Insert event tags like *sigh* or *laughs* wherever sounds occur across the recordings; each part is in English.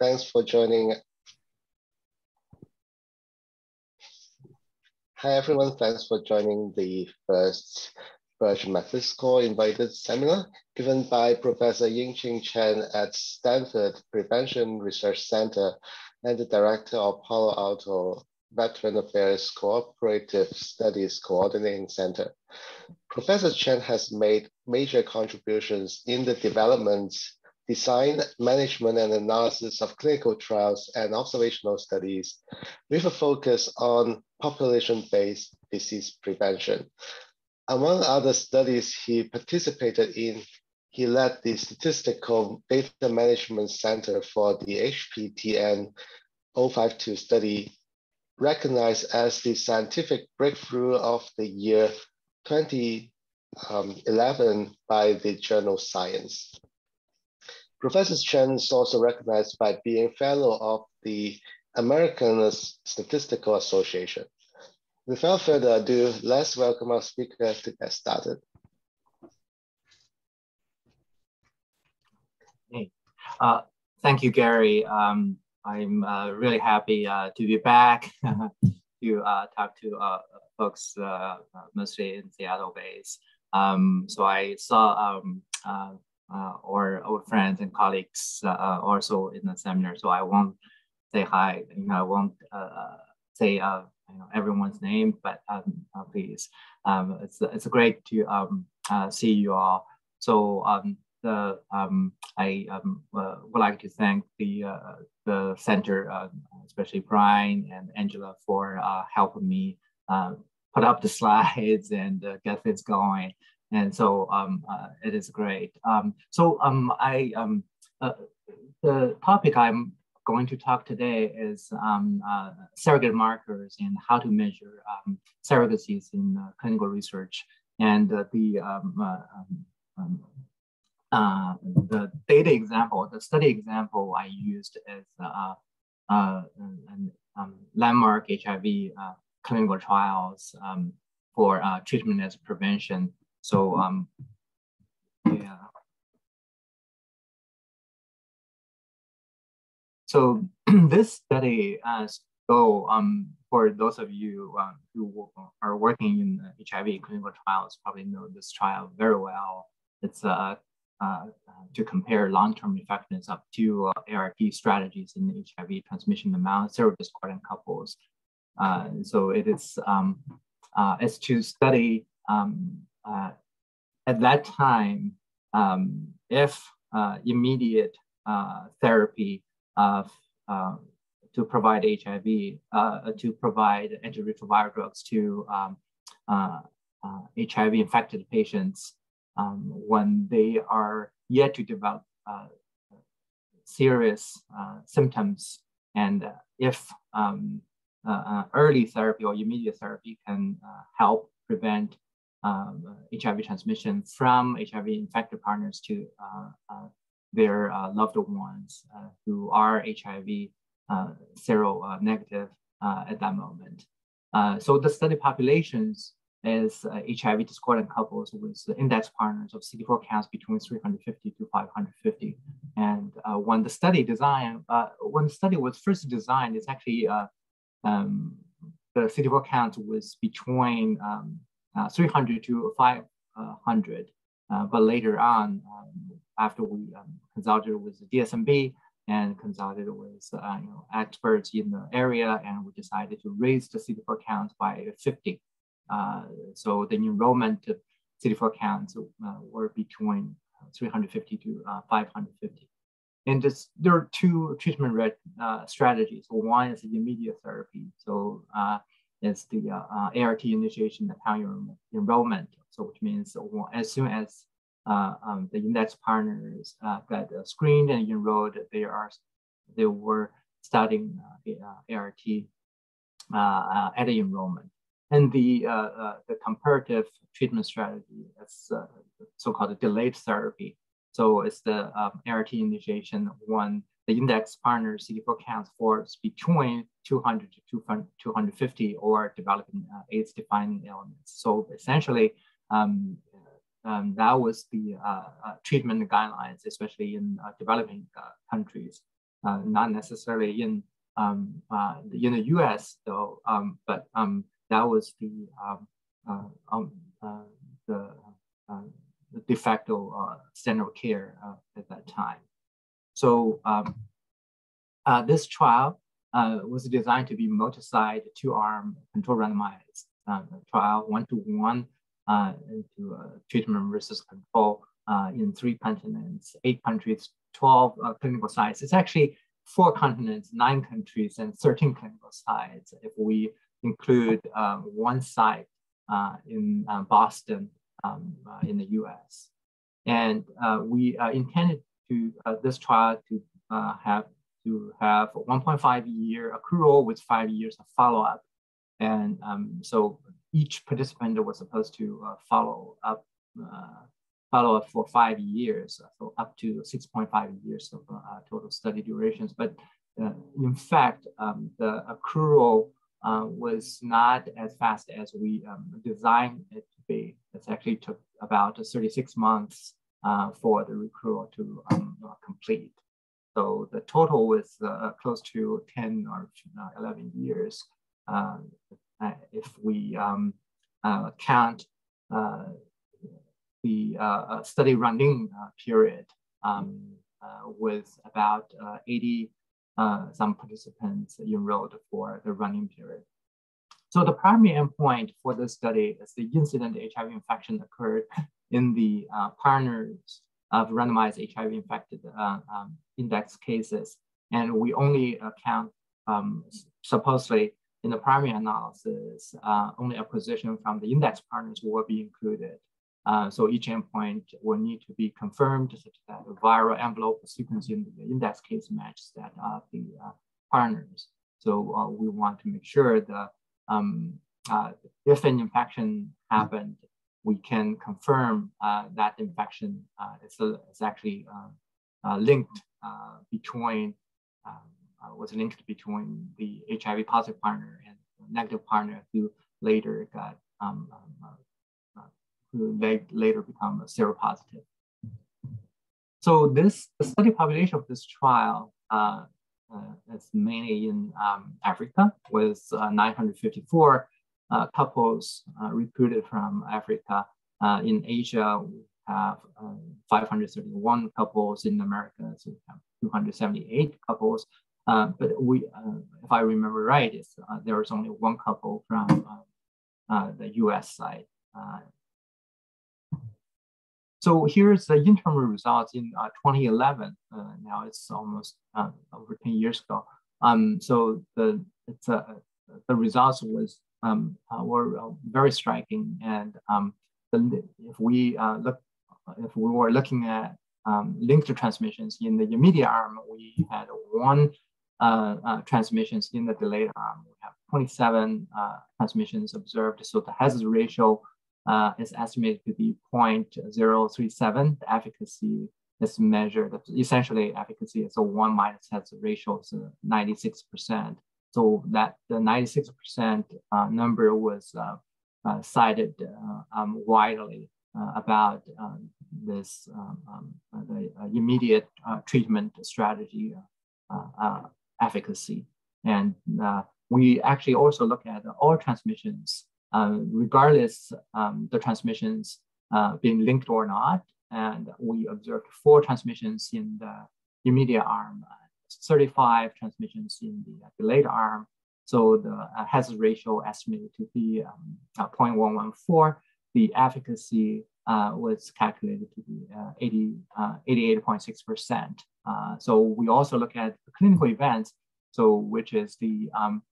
Thanks for joining. Hi, everyone. Thanks for joining the first Virtual Methods Core invited seminar given by Professor Yingqing Chen at Stanford Prevention Research Center and the Director of Palo Alto Veteran Affairs Cooperative Studies Coordinating Center. Professor Chen has made major contributions in the development design, management, and analysis of clinical trials and observational studies with a focus on population-based disease prevention. Among other studies he participated in, he led the Statistical Data Management Center for the HPTN 052 study, recognized as the scientific breakthrough of the year 2011 um, by the journal Science. Professor Chen is also recognized by being fellow of the American Statistical Association. Without further ado, let's welcome our speaker to get started. Hey, uh, thank you, Gary. Um, I'm uh, really happy uh, to be back *laughs* to uh, talk to uh, folks uh, mostly in Seattle base. Um, so I saw um, uh, or old friends and colleagues uh, uh, also in the seminar. So I won't say hi. You know, I won't say you know everyone's name, but um, please, um, it's it's great to um, see you all. So um, the um, I um, uh, would like to thank the uh, the center, uh, especially Brian and Angela, for helping me put up the *laughs* slides and get things going and so um, uh, it is great. Um, so um, I um, uh, the topic I'm going to talk today is um, uh, surrogate markers and how to measure um, surrogacies in uh, clinical research. And uh, the uh, the data example, the study example I used is landmark HIV clinical trials for treatment as prevention so um, yeah. So *clears throat* this study as go um, for those of you uh, who are working in HIV clinical trials probably know this trial very well. It's uh, uh, to compare long-term effectiveness of two uh, ART strategies in HIV transmission among serodiscordant couples. Uh, so it is um, uh, is to study um, uh, at that time, um, if uh, immediate uh, therapy of um, to provide HIV, uh, to provide antiretroviral drugs to um, HIV uh, infected patients um, when they are yet to develop uh, serious symptoms. And if um, early therapy or immediate therapy can help prevent um, HIV transmission from HIV infected partners to uh, uh, their uh, loved ones uh, who are HIV uh, sero negative at that moment. so the study populations is HIV discordant couples with the index partners of CD4 counts between 350 to 550. And when the study design, when the study was first designed, it's actually um, the CD4 count was between um, uh, 300 to 500. Uh, but later on, um, after we um, consulted with the DSMB and consulted with uh, you know, experts in the area, and we decided to raise the CD4 count by 50. so the enrollment CD4 counts were between 350 to 550. And this, there are two treatment uh, strategies. One is the immediate therapy. So uh, is the uh, ART initiation upon enrollment. So which means as soon as uh, um, the index partners uh, got screened and enrolled, they are they were starting ART at the enrollment. And the, the comparative treatment strategy is so-called delayed therapy. So it's the um, ART initiation when the index partner CD4 counts for between 200 to 250 or developing uh, AIDS defining elements. So essentially, um, um, that was the uh, uh, treatment guidelines, especially in uh, developing uh, countries. not necessarily in um, in the U.S. though, um, but um, that was the um, the, the de facto standard of care at that time. So this trial uh, was designed to be multi-site, two-arm, control randomized uh, trial, one-to-one uh, into treatment versus control in three continents, eight countries, 12 clinical sites. It's actually four continents, nine countries, and 13 clinical sites if we include uh, one site uh, in uh, Boston um, in the US. And we intended to this trial to have to have 1.5 year accrual with five years of follow-up. And um, so each participant was supposed to uh, follow up uh, follow up for five years, so up to 6.5 years of uh, total study durations. But uh, in fact, um, the accrual uh, was not as fast as we um, designed it to be. It actually took about 36 months uh, for the accrual to um, complete. So the total was uh, close to 10 or uh, 11 years uh, if we um, count the study running period um, with about 80 some participants enrolled for the running period. So the primary endpoint for this study is the incident HIV infection occurred in the uh, partners of randomized HIV infected uh, um, index cases. And we only account um, supposedly in the primary analysis, uh, only a position from the index partners will be included. Uh, so each endpoint will need to be confirmed such that the viral envelope sequence in the index case matches that of the uh, partners. So uh, we want to make sure that um, uh, if an infection happened we can confirm uh, that infection uh, is, is actually uh, linked between, um, was linked between the HIV positive partner and negative partner who later got, um, um, who later become seropositive. So this the study population of this trial uh, uh, is mainly in um, Africa with uh, 954 uh, couples uh, recruited from Africa. Uh, in Asia, we have um, 531 couples. In America, so we have 278 couples. but we, if I remember right, there was only one couple from the US side. So here's the interim results in uh, 2011. Uh, now it's almost uh, over 10 years ago. Um, so the it's the results was um, uh, were uh, very striking. And um, the, if we uh, look, if we were looking at um, linked transmissions in the immediate arm, we had one uh, uh, transmissions in the delayed arm. We have 27 uh, transmissions observed. So the hazard ratio is estimated to be 0.037. The efficacy is measured, essentially efficacy is a one minus hazard ratio, so 96%. So that the 96% uh, number was uh, uh, cited uh, um, widely uh, about um, this um, um the immediate treatment strategy efficacy. And we actually also look at all transmissions, regardless um, the transmissions being linked or not. And we observed four transmissions in the immediate arm 35 transmissions in the delayed arm. So the uh, hazard ratio estimated to be um, uh, 0.114. The efficacy uh, was calculated to be uh, 80, 88.6%. Uh, uh, so we also look at clinical events, so which is the, um,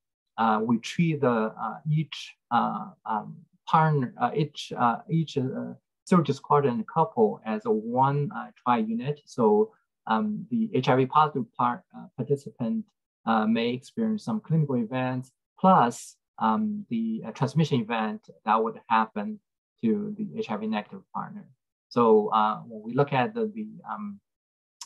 we treat the each um, partner, each, each uh, serodiscordant couple as a one tri unit. So um, the HIV positive part, uh, participant uh, may experience some clinical events, plus um, the uh, transmission event that would happen to the HIV negative partner. So uh, when we look at the, the um,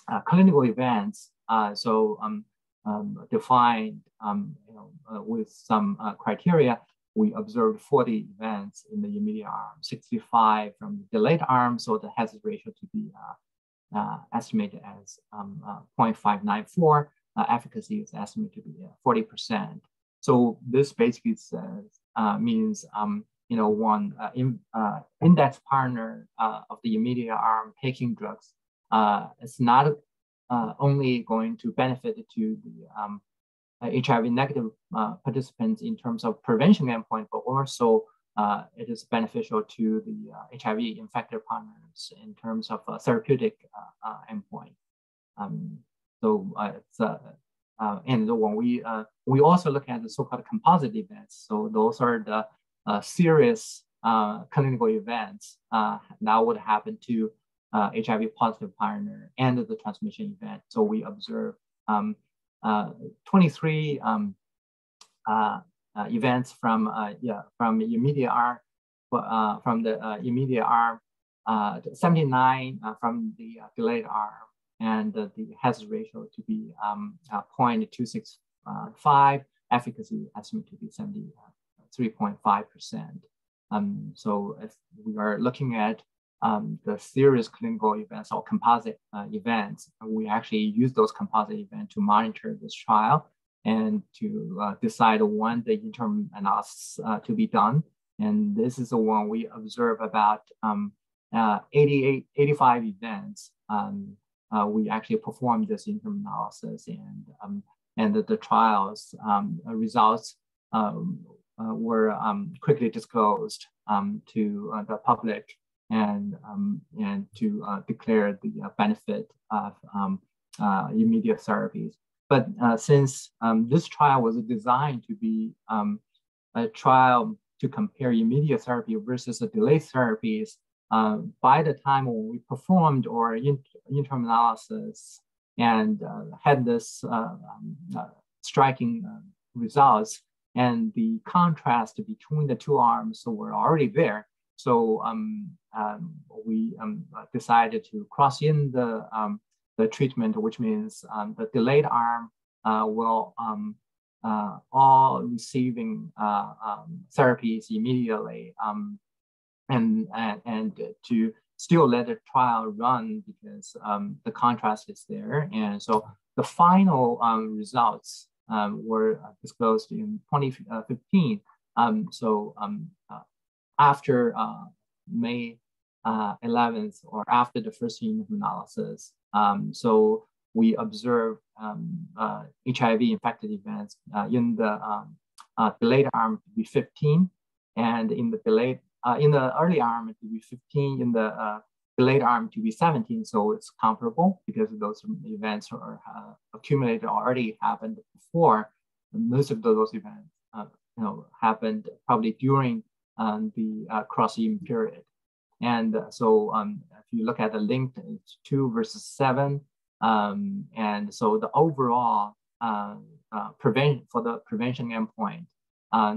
uh, clinical events, uh, so um, um, defined um, you know, with some criteria, we observed 40 events in the immediate arm, 65 from the delayed arm, so the hazard ratio to be estimated as um, uh, 0.594. efficacy is estimated to be 40%. So this basically says, means um, you know, one uh, in, uh, index partner uh, of the immediate arm taking drugs is not only going to benefit to the um, HIV negative participants in terms of prevention endpoint, but also uh, it is beneficial to the uh, HIV infected partners in terms of a therapeutic uh, endpoint. Um, so it's and when we we also look at the so-called composite events. So those are the uh, serious uh, clinical events uh, that would happen to HIV positive partner and the transmission event. So we observe um, 23 um, Uh, events from uh, yeah from immediate arm uh, from the immediate arm, 79 from the delayed arm, and the hazard ratio to be um, 0.265, efficacy estimate to be 70 3.5%. Um, so if we are looking at um, the serious clinical events or composite uh, events, we actually use those composite events to monitor this trial and to uh, decide when the interim analysis uh, to be done. And this is the one we observe about um, uh, 88, 85 events. Um, uh, we actually performed this interim analysis and, um, and the, the trials um, results um, uh, were um, quickly disclosed to uh, the public and, and to uh, declare the benefit of immediate therapies. But since um, this trial was designed to be a trial to compare immediate therapy versus the delayed therapies, uh, by the time when we performed our in interim analysis and uh, had this uh, um, striking results, and the contrast between the two arms so were already there. So um, um, we um, decided to cross in the, um, the treatment, which means um, the delayed arm uh, will um, uh, all receiving uh, therapies immediately and, and, and to still let the trial run because the contrast is there. And so the final results um, were uh, disclosed in 2015. Um, so um, uh, after uh, May 11th or after the first interim analysis, um, so we observed HIV um, infected events in the delayed arm to be 15, and in the delayed in the early arm to be 15, in the delayed arm to be 17, so it's comparable because those events are uh, accumulated already happened before. Most of those events, uh, you know, happened probably during um, the uh, crossing period. And uh, so um, if you look at the linked, it's two versus seven. Um, and so the overall uh, uh, prevention for the prevention endpoint,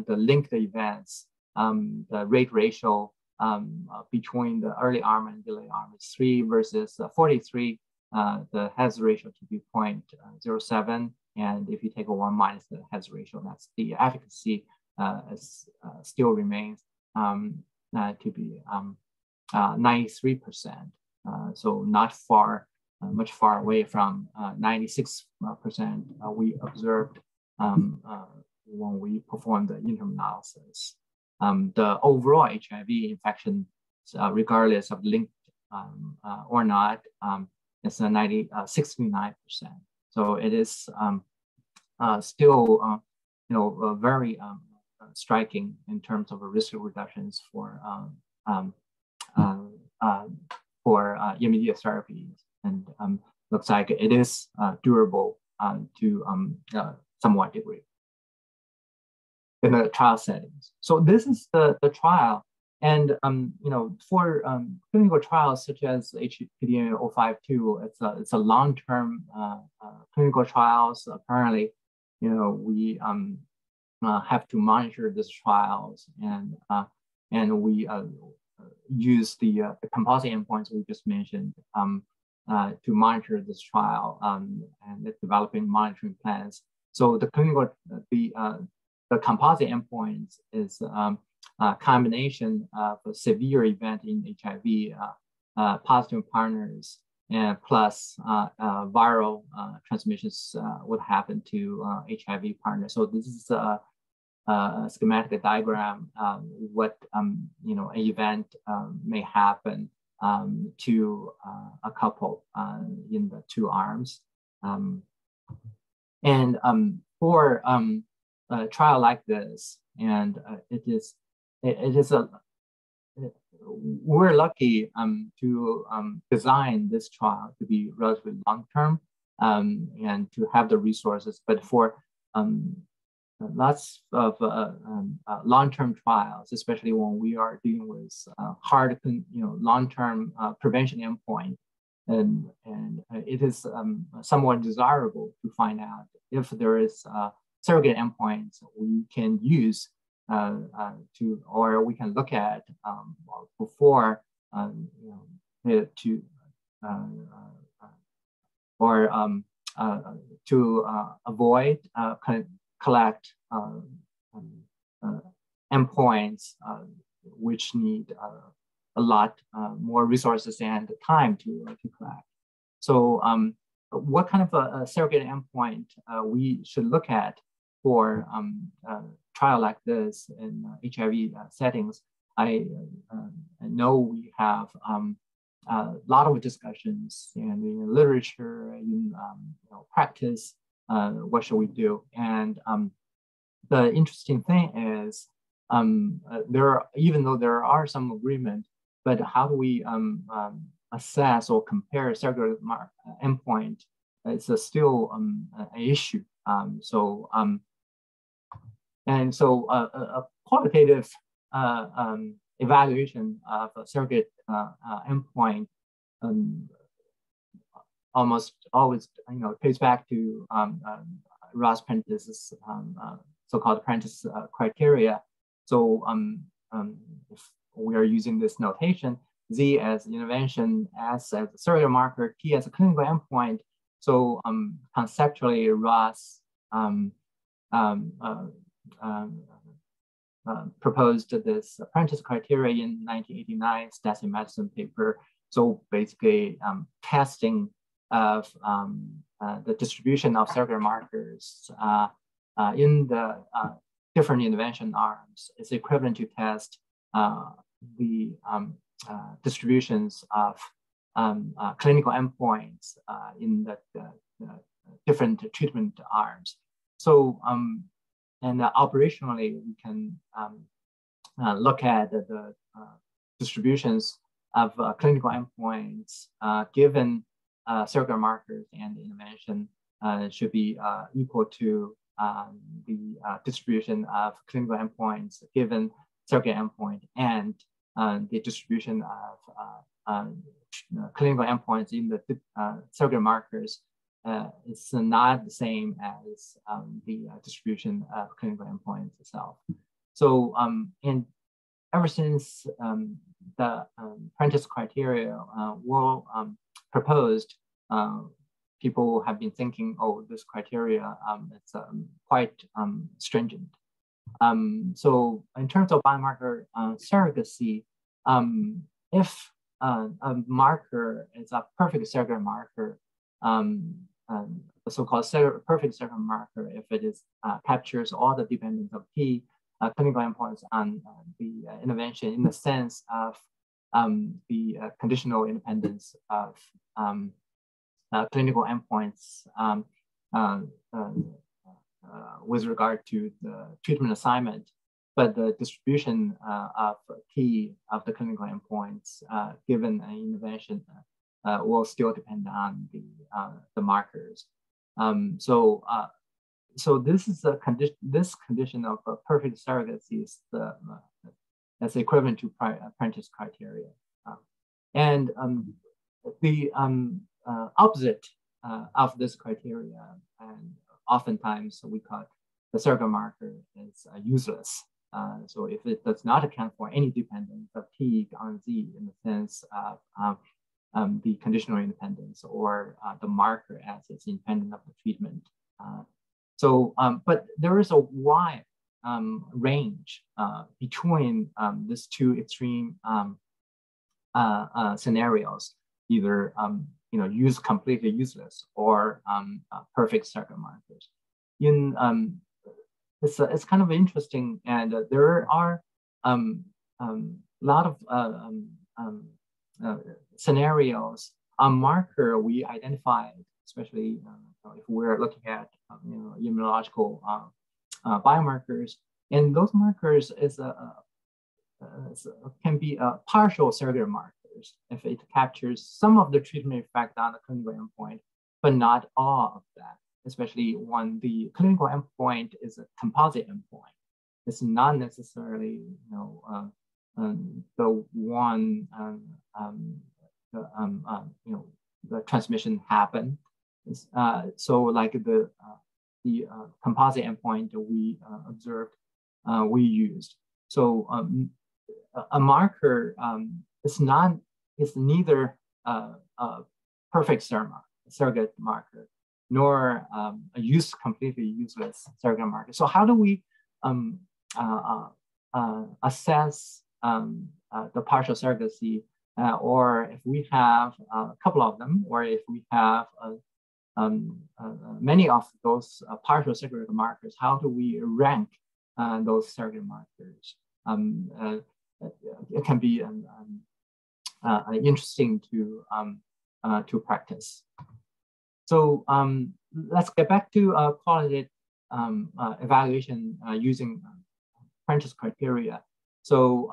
the linked events, um, the rate ratio um, uh, between the early arm and delay arm is 3 versus uh, 43. Uh, the hazard ratio to be 0.07. And if you take a 1 minus the hazard ratio, that's the efficacy is, still remains um, to be 93%. Um, so not far, much far away from 96% we observed um, when we performed the interim analysis um, the overall HIV infection, uh, regardless of linked um, uh, or not, um, is a 90, uh, 69%. So it is um, uh, still, uh, you know, very um, uh, striking in terms of a risk reductions for um, for immediate therapies, and looks like it is durable to somewhat degree in the trial settings. So this is the, the trial. And um, you know, for um, clinical trials such as HPTN 052, it's a, it's a long-term uh, uh, clinical trials. Apparently, you know, we um, uh, have to monitor these trials and uh, and we uh, use the, uh, the composite endpoints we just mentioned um, to monitor this trial um, and developing monitoring plans. So the clinical, the the composite endpoints is um, a combination of a severe event in HIV, uh, uh, positive partners, and plus viral transmissions would happen to HIV partners. So this is a, a schematic diagram um, what um, you know an event um, may happen um, to uh, a couple uh, in the two arms. Um, and um, for a trial like this, and uh, it is it, it is a we're lucky to design this trial to be relatively long term and to have the resources. But for lots of uh, um, uh, long-term trials, especially when we are dealing with uh, hard, you know, long-term uh, prevention endpoint. And, and it is um, somewhat desirable to find out if there is surrogate endpoints we can use uh, uh, to, or we can look at um, before um, you know, to, uh, or um, to avoid kind of collect um, um, uh, endpoints uh, which need uh, a lot more resources and time to, to collect. So um, what kind of a, a surrogate endpoint we should look at for um, trial like this in HIV settings? I, I, know we have um, a lot of discussions in literature, in um, you know, practice, uh, what should we do? And um, the interesting thing is um, uh, there are, even though there are some agreement, but how do we um, um, assess or compare surrogate endpoint? It's still um, an issue. Um, so and so uh, a, qualitative uh, evaluation of a surrogate uh, uh, endpoint um, almost always, you know, trace back to um, um, Ross Prentice's um, uh, so-called Prentice uh, criteria. So um, um, if we are using this notation, Z as intervention, S as a surrogate marker, T as a clinical endpoint. So um, conceptually, Ross uh, uh, proposed this Prentice criteria in 1989 Stats Medicine paper. So basically testing of um, uh, the distribution of surrogate markers uh, uh, in the uh, different intervention arms is equivalent to test uh, the um, uh, distributions of um, clinical endpoints in the, the, the, different treatment arms. So, um, and operationally, we can um, look at the, distributions of clinical endpoints given uh, markers and the intervention uh, should be uh, equal to um, the uh, distribution of clinical endpoints given surrogate endpoint and uh, the distribution of uh, um, clinical endpoints in the surrogate markers is not the same as um, the distribution of clinical endpoints itself. So, um, and ever since um, the um, Prentice criteria were proposed, uh, people have been thinking, oh, this criteria um, it's um, quite um, stringent. Um, so in terms of biomarker uh, surrogacy, um, if uh, a marker is a perfect surrogate marker, um, the so-called perfect surrogate marker, if it is uh, captures all the dependence of T, uh, clinical endpoints on uh, the uh, intervention in the sense of the conditional independence of uh, clinical endpoints um, uh, uh, with regard to the treatment assignment, but the distribution of key of the clinical endpoints given an intervention will still depend on the, the markers. Um, so so this is a condition. This condition of uh, perfect surrogacy is the uh, that's equivalent to Prentice criteria, uh, and um, the um, uh, opposite uh, of this criteria. And oftentimes we call the surrogate marker is uh, useless. so if it does not account for any dependence of T on Z in the sense of um, um, the conditional independence or uh, the marker as it's independent of the treatment. Uh, so, um, but there is a wide um, range uh, between um, these two extreme um, scenarios either um, you know, use completely useless or um, uh, perfect surrogate markers. In um, it's, uh, it's kind of interesting, and uh, there are a lot of uh, uh, scenarios. A marker we identified, especially if we're looking at you know, immunological biomarkers, and those markers is a, a can be a partial surrogate markers if it captures some of the treatment effect on the clinical endpoint, but not all of that, especially when the clinical endpoint is a composite endpoint. It's not necessarily, you know, uh, um, the one, um, um, the, um, uh, you know, the transmission happened. Uh, so like the, uh, the uh, composite endpoint that we uh, observed, we used. So um, a marker um, is not is neither uh, a perfect surrogate marker nor um, a use completely useless surrogate marker. So how do we um, uh, uh, uh assess um, uh, the partial surrogacy, uh, or if we have a couple of them, or if we have um, many of those partial surrogate markers, how do we rank those surrogate markers? Um, it can be um, um uh, interesting to um, uh, to practice. So um, let's get back to uh, qualitative evaluation using Prentice criteria. So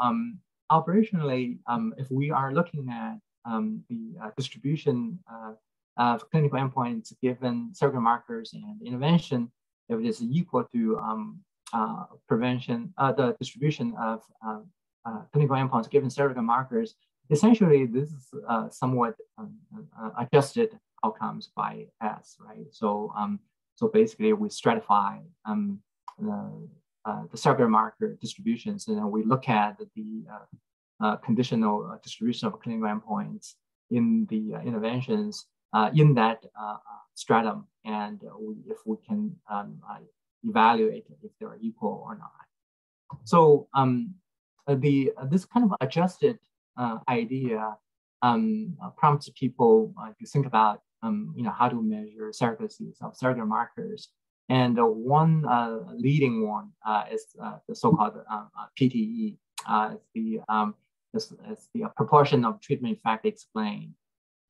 operationally, if we are looking at the distribution of clinical endpoints given surrogate markers and intervention, if it is equal to uh, prevention, uh, the distribution of uh, clinical endpoints given surrogate markers, essentially this is uh, somewhat um, uh, adjusted outcomes by S, right? So, um, so basically we stratify um, the, uh, the surrogate marker distributions and we look at the uh, uh, conditional uh, distribution of clinical endpoints in the interventions in that stratum and we, if we can um, evaluate if they're equal or not. So um, the this kind of adjusted uh, idea um, uh, prompts people uh, to think about um, you know, how to measure surrogacies of surrogate markers. And one leading one is the so-called PTE, it's the, um, it's, it's the proportion of treatment effect explained.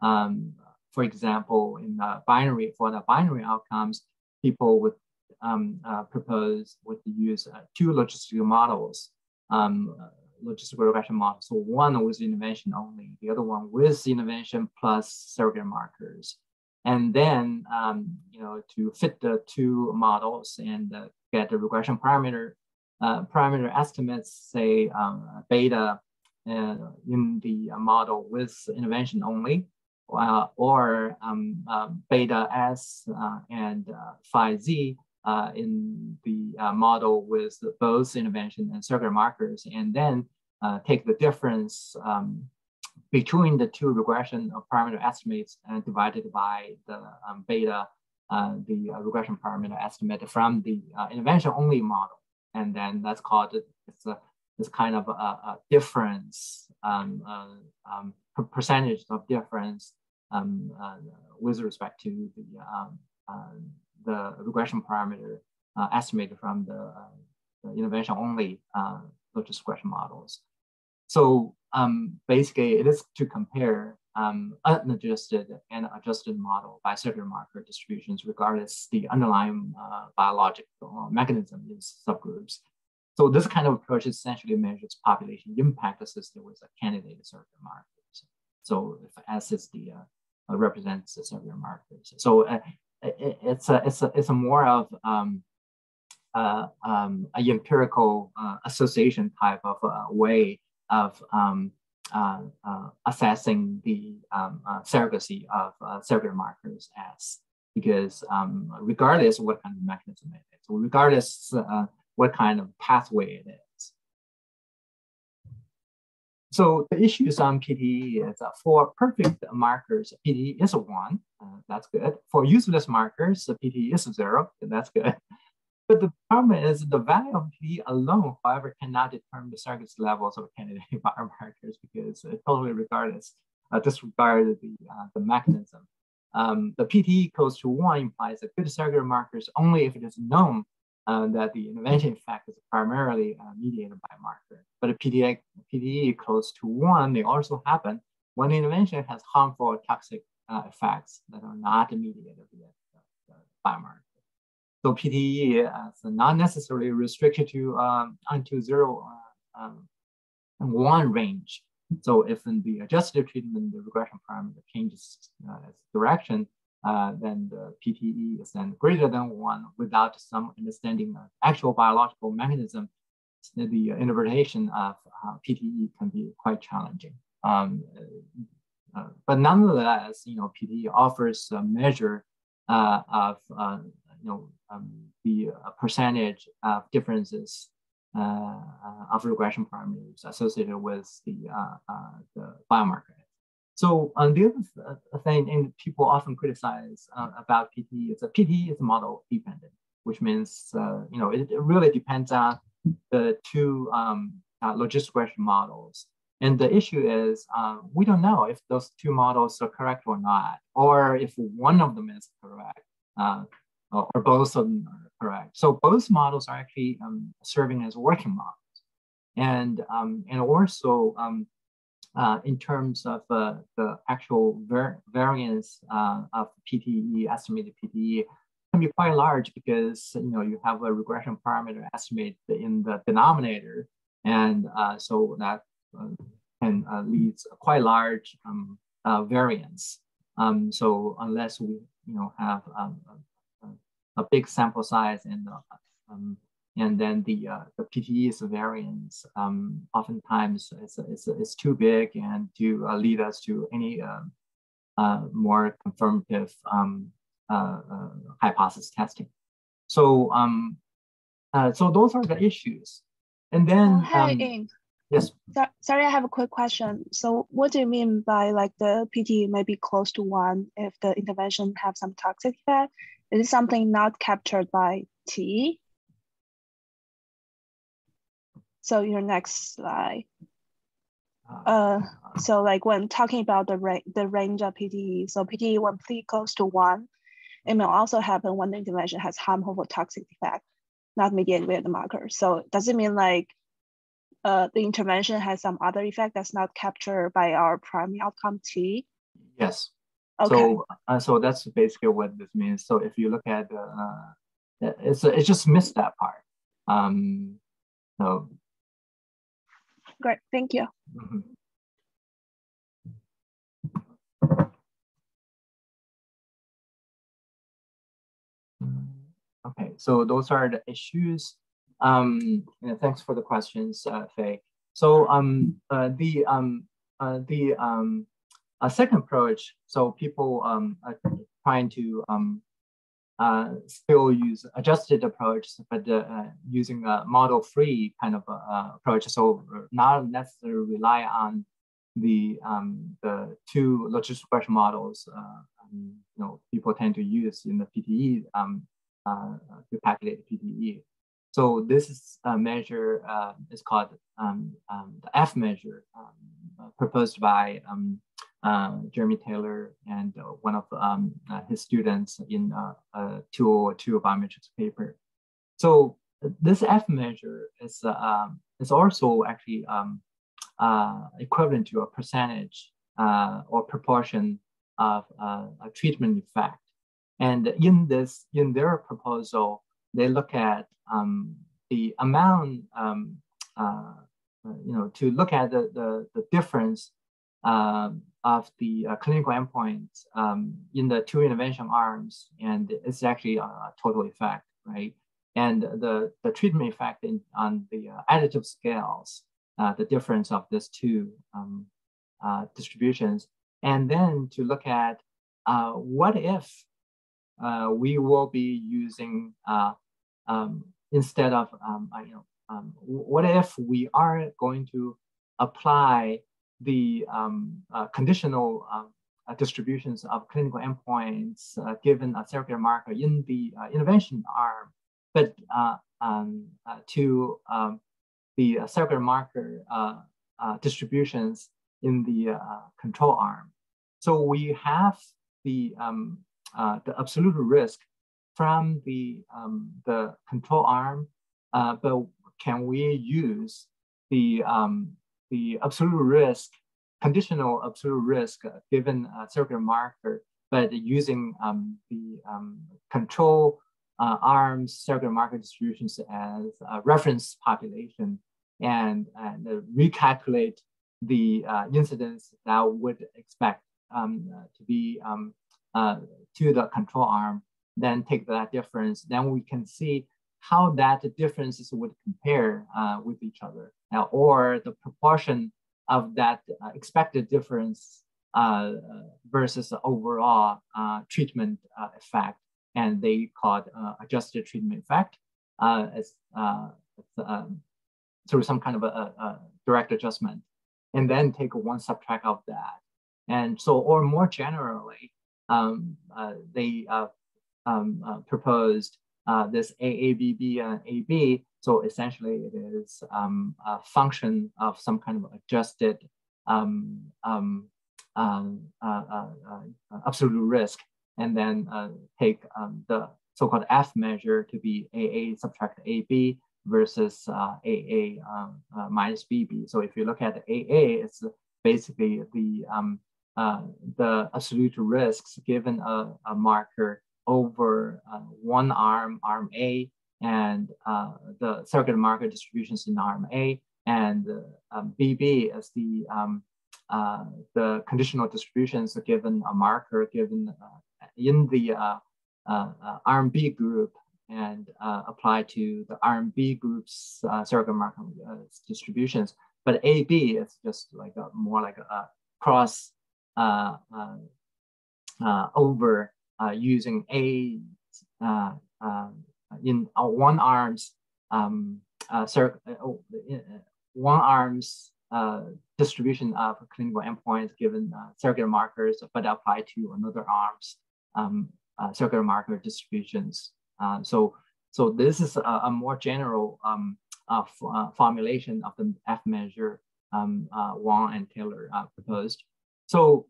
Um, for example, in the binary, for the binary outcomes, people would um, uh, propose would use uh, two logistical models. Um, logistical regression models. So one with intervention only, the other one with intervention plus surrogate markers. And then, um, you know, to fit the two models and uh, get the regression parameter, uh, parameter estimates, say beta uh, in the model with intervention only, uh, or um, uh, beta S uh, and phi Z uh, in the uh, model with both intervention and surrogate markers, and then uh, take the difference um, between the two regression parameter estimates and divided by the um, beta, uh, the uh, regression parameter estimate from the uh, intervention only model. And then that's called, it's a, this kind of a, a difference, um, um percentage of difference um, with respect to the um, the regression parameter uh, estimated from the, uh, the intervention only uh, logistic regression models. So um, basically it is to compare um, unadjusted and adjusted model by surrogate marker distributions regardless the underlying uh, biological mechanism in subgroups. So this kind of approach essentially measures population impact associated with a candidate surrogate markers. So if S is the uh, represents the surrogate markers. So uh, it, it's a it's a it's a more of um, uh, um, a empirical uh, association type of uh, way of um, uh, uh, assessing the um, uh, surrogacy of surrogate markers as because um, regardless of what kind of mechanism it is, regardless what kind of pathway it is. So the issues on PTE is uh, for perfect markers, PTE is a one, uh, that's good. For useless markers, the PTE is zero, that's good. But the problem is the value of P alone, however, cannot determine the surrogate levels of candidate *laughs* biomarkers because it totally regardless disregard the, the mechanism. Um, the PTE close to one implies that good surrogate markers only if it is known uh, that the intervention *laughs* effect is primarily uh, mediated by marker. But a PTE, PTE close to one may also happen when intervention has harmful or toxic uh, effects that are not mediated via the, biomarker. So PTE is not necessarily restricted to um, unto zero uh, um, one range. So if in the adjusted treatment, the regression parameter changes uh, its direction, uh, then the PTE is then greater than one without some understanding of actual biological mechanism, the interpretation of uh, PTE can be quite challenging. Um, uh, but nonetheless, you know, PTE offers a measure uh, of, uh, you know, um, the percentage of differences uh, of regression parameters associated with the, the biomarker. So um, the other thing, and people often criticize uh, about PTE is that PTE is model dependent, which means uh, you know it, it, really depends on the two um, uh, logistic regression models. And the issue is uh, we don't know if those two models are correct or not, or if one of them is correct, uh, or both of them are correct. So both models are actually um, serving as working models. And, um, and also um, uh, in terms of uh, the actual var variance uh, of PTE, estimated PTE, can be quite large because you know you have a regression parameter estimate in the denominator, and uh, so that uh, can uh, lead quite large um, uh, variance. Um, so unless we you know have um, a, a, big sample size and um, and then the uh, the PTE's variance um, oftentimes is, is, is too big and to uh, lead us to any um, uh, more confirmative um, uh, uh, hypothesis testing. So um, uh, so those are the issues. And then hey, um, yes. So, sorry, I have a quick question. So what do you mean by like the PTE may be close to one if the intervention have some toxic effect? Is it something not captured by T? So your next slide. Uh, uh, so like when talking about the, ra the range of PTE, so PTE when P close to one, it may also happen when the intervention has harmful or toxic effect, not mediated by the marker. So does it mean like uh, the intervention has some other effect that's not captured by our primary outcome T? Yes. Okay. So, uh, so that's basically what this means. So if you look at, uh, it's, it's just missed that part. Um, so Great, thank you. Mm -hmm. Okay, so those are the issues. Um, thanks for the questions, uh, Faye. So um, uh, the um, uh, the um, uh, second approach, so people um, trying to um, uh, still use adjusted approach, but uh, using a model-free kind of uh, approach. So not necessarily rely on the um, the two logistic regression models. Uh, um, you know, people tend to use in the PTE um, uh, to calculate the PTE. So this measure uh, is called um, um, the F measure um, proposed by um, uh, Jeremy Taylor and uh, one of um, uh, his students in uh, a 202 biometrics paper. So this F measure is, um, is also actually equivalent to a percentage or proportion of a treatment effect. And in this, in their proposal, they look at um, the amount, um, you know, to look at the, the, the difference um, of the uh, clinical endpoints um, in the two intervention arms, and it's actually a total effect, right? And the, the treatment effect in, on the uh, additive scales, uh, the difference of these two um, uh, distributions, and then to look at uh, what if uh, we will be using um, instead of um, you know um, what if we are going to apply the um, uh, conditional uh, uh, distributions of clinical endpoints uh, given a surrogate marker in the uh, intervention arm, but uh, um, to the surrogate marker distributions in the control arm. So we have the, um, the absolute risk from the, um, the control arm, but can we use the, um, the absolute risk, conditional absolute risk given a surrogate marker, but using um, the um, control uh, arms surrogate marker distributions as a reference population and, and uh, recalculate the uh, incidence that would expect um, to be um, uh, to the control arm, then take that difference, then we can see how that differences would compare uh, with each other, uh, or the proportion of that uh, expected difference uh, versus the overall uh, treatment uh, effect. And they call called adjusted treatment effect as, um, through some kind of a, a, direct adjustment, and then take one subtract of that. And so, or more generally, um, they um, proposed uh, this AABB and AB. So essentially it is um, a function of some kind of adjusted um, um, uh, uh, uh, absolute risk and then uh, take um, the so-called F measure to be AA subtract AB versus AA minus BB. So if you look at AA, it's basically the um, the absolute risks given a, a marker over uh, one arm, arm A, and uh, the surrogate marker distributions in arm A, and um, BB is the um, uh, the conditional distributions given a marker given uh, in the uh, uh, arm B group and apply to the arm B group's surrogate marker distributions. But AB is just like a more like a, cross over uh, using a uh, uh, in one arm's um, one arm's distribution of clinical endpoints given surrogate markers, but apply to another arm's um, surrogate marker distributions. so, so this is a, a more general um, uh, uh, formulation of the F measure um, uh, and Taylor proposed. So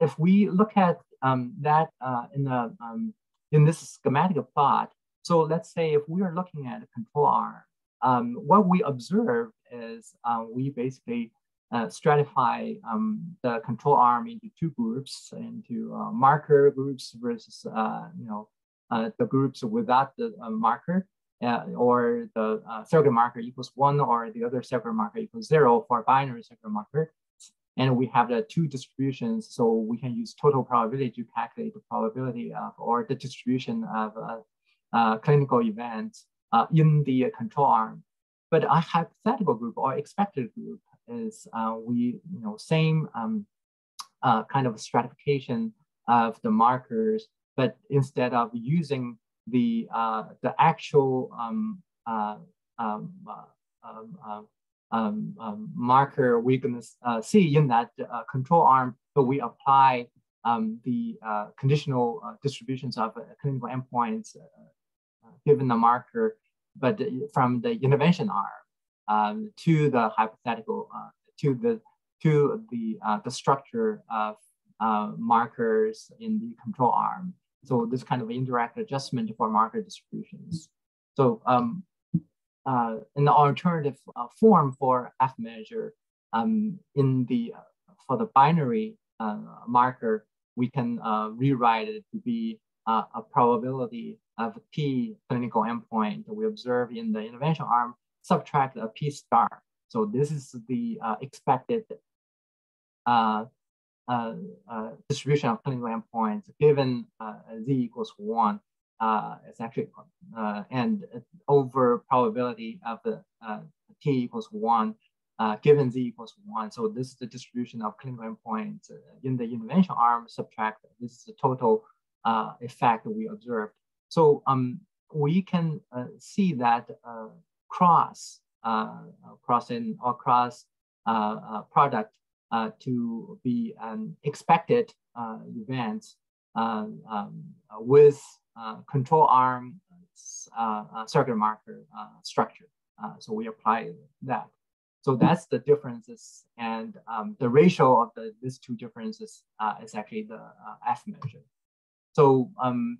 if we look at um, that uh, in the um, in this schematic plot. So let's say if we are looking at a control arm, um, what we observe is uh, we basically uh, stratify um, the control arm into two groups, into uh, marker groups versus uh, you know the groups without the marker. or the surrogate marker equals one, or the other surrogate marker equals zero for binary surrogate marker. And we have the two distributions, so we can use total probability to calculate the probability of, or the distribution of uh, uh, clinical events uh, in the control arm. But a hypothetical group or expected group is uh, we, you know, same um, uh, kind of stratification of the markers, but instead of using the, uh, the actual um, um, um, um marker we're going to uh, see in that uh, control arm, but we apply um, the uh, conditional uh, distributions of uh, clinical endpoints uh, given the marker, but from the intervention arm um, to the hypothetical, to the to the the structure of markers in the control arm. So this kind of indirect adjustment for marker distributions. So um, uh, an alternative uh, form for F measure um, in the uh, for the binary uh, marker, we can uh, rewrite it to be a probability of P clinical endpoint that we observe in the intervention arm, subtract a P star. So this is the expected distribution of clinical endpoints given Z equals one it's actually, uh, and over probability of the uh, t equals one, uh, given z equals one. So this is the distribution of clinical endpoints in the intervention arm, subtract, this is the total uh, effect we observed. So um, we can uh, see that cross, cross in or cross product to be an expected event um, with uh, control arm uh, uh, surrogate marker structure. so we apply that. So that's the differences. And um, the ratio of the, these two differences uh, is actually the uh, F measure. So um,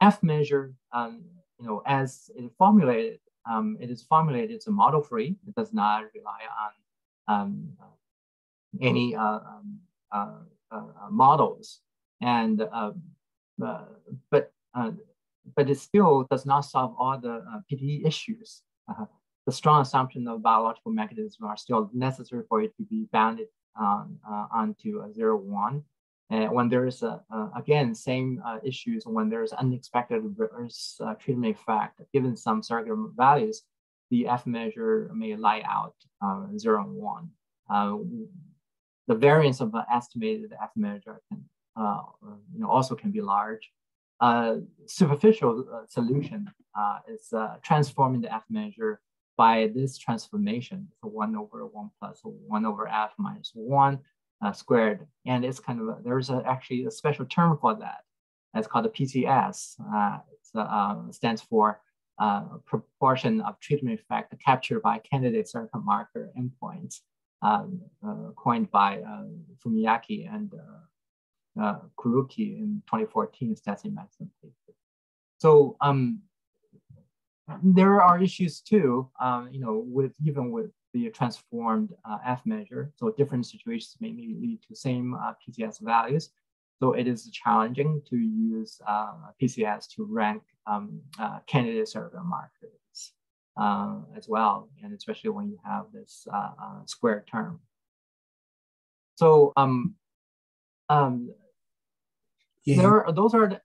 F measure, um, you know, as it formulated, um, it is formulated, it's a model free. It does not rely on um, any uh, um, uh, uh, models. And, uh, but, but it still does not solve all the PTE issues. -huh the strong assumption of biological mechanisms are still necessary for it to be bounded um, uh, onto a zero one. And when there is, a, uh, again, same uh, issues when there's unexpected reverse uh, treatment effect, given some surrogate values, the F measure may lie out uh, zero and one. Uh, the variance of the estimated F measure can, you know, also can be large. Superficial solution is transforming the F measure by this transformation, so one over one plus one over f minus one uh, squared. And it's kind of, a, there's a, actually a special term for that. It's called the PCS. Uh, it uh, stands for uh, proportion of treatment effect captured by candidate surrogate marker endpoints, um, uh, coined by uh, Fumiyaki and Kuroki in 2014 Stats in Medicine So um, there are issues too, um, you know, with even with the transformed uh, F measure. So different situations may lead to same uh, PCS values. So it is challenging to use uh, PCS to rank um, uh, candidate surrogate markers uh, as well, and especially when you have this uh, square term. So um, um, yeah. there are, those are the,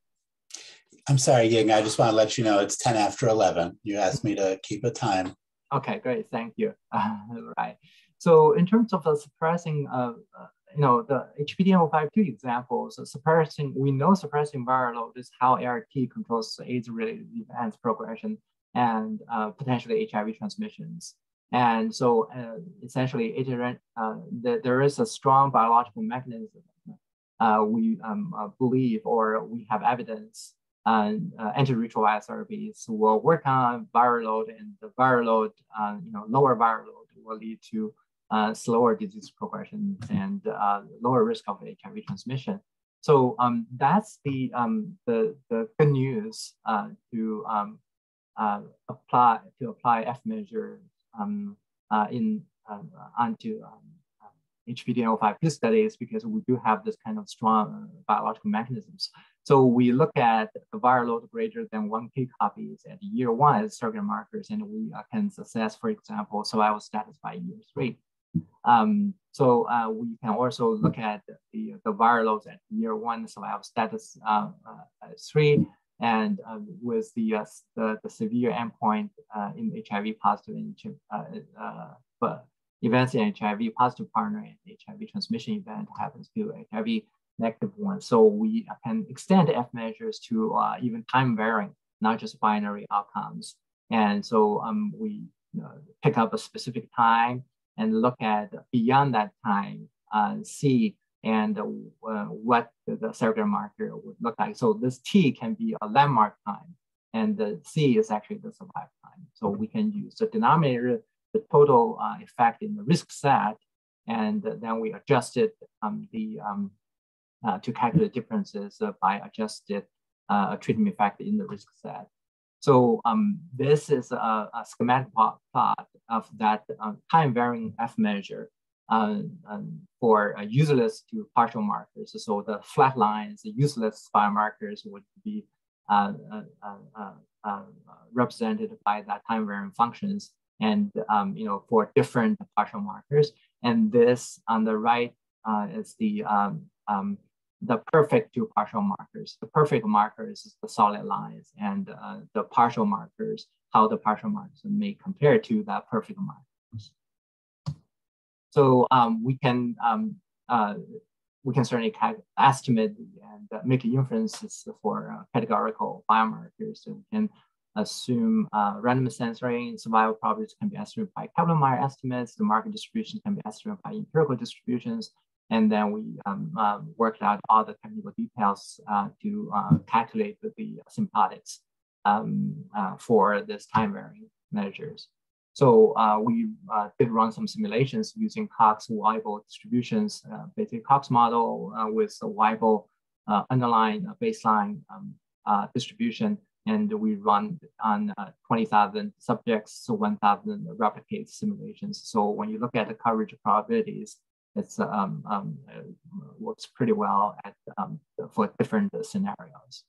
I'm sorry, Ying. I just want to let you know it's 10 after 11. You asked me to keep a time. Okay, great. Thank you. Uh, *laughs* right. So in terms of the suppressing, uh, uh, you know, the HPTN-052 examples, suppressing, we know suppressing viral load is how ART controls AIDS-related events progression and uh, potentially HIV transmissions. And so uh, essentially, it, uh, the, there is a strong biological mechanism we um, believe or we have evidence and uh, antiretroviral therapies will work on viral load and the viral load, uh, you know, lower viral load will lead to uh, slower disease progression and uh, lower risk of HIV transmission. So um, that's the, um, the, the good news uh, to um, uh, apply to apply F measure um, in onto HPTN-052 studies because we do have this kind of strong biological mechanisms. So we look at the viral load greater than 1K copies at year one as surrogate markers, and we uh, can assess, for example, survival status by year three. Um, so uh, we can also look at the, the viral loads at year one survival status uh, uh three, and um, with the, uh, the, the severe endpoint uh, in HIV positive but events in HIV positive partner and HIV transmission event happens to HIV negative one. So we can extend F measures to uh, even time varying, not just binary outcomes. And so um, we uh, pick up a specific time and look at beyond that time, uh, see and uh, what the, the surrogate marker would look like. So this T can be a landmark time and the C is actually the survival time. So we can use the denominator, the total uh, effect in the risk set, and then we adjusted um, the um, uh, to calculate differences uh, by adjusted treatment effect in the risk set. So um, this is a, a, schematic plot of that uh, time varying F measure uh, um, for uh, useless to partial markers. So the flat lines, the useless biomarkers would be represented by that time varying functions and um, you know for different partial markers. And this on the right is the um, um, the perfect two partial markers. The perfect markers is the solid lines and uh, the partial markers, how the partial markers may compare to the perfect markers. So um, we can um, uh, we can certainly estimate and uh, make inferences for uh, categorical biomarkers. So we can assume uh, random censoring survival probabilities can be estimated by Kaplan-Meier estimates. The market distribution can be estimated by empirical distributions. And then we um, um, worked out all the technical details uh, to uh, calculate the, the um, uh, for this time varying measures. So uh, we uh, did run some simulations using Cox Weibull distributions, uh, basic Cox model uh, with the Weibull uh, underlying baseline um, uh, distribution. And we run on 20,000 subjects, so 1,000 replicate simulations. So when you look at the coverage probabilities, it's um, um, works pretty well at, um, for different scenarios.